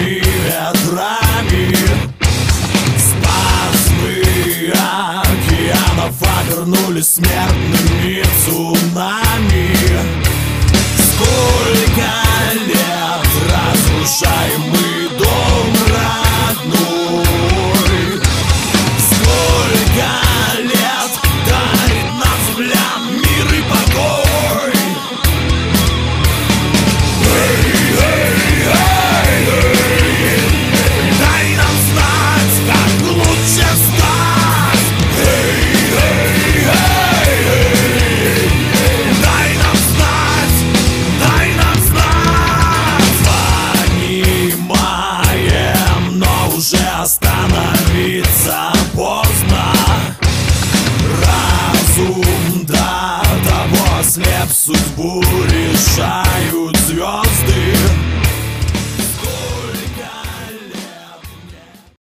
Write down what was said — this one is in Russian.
Ночными ветрами Спасмы океанов Обернулись смертными цунами. Остановиться поздно. Разум до того слеп судьбу звезды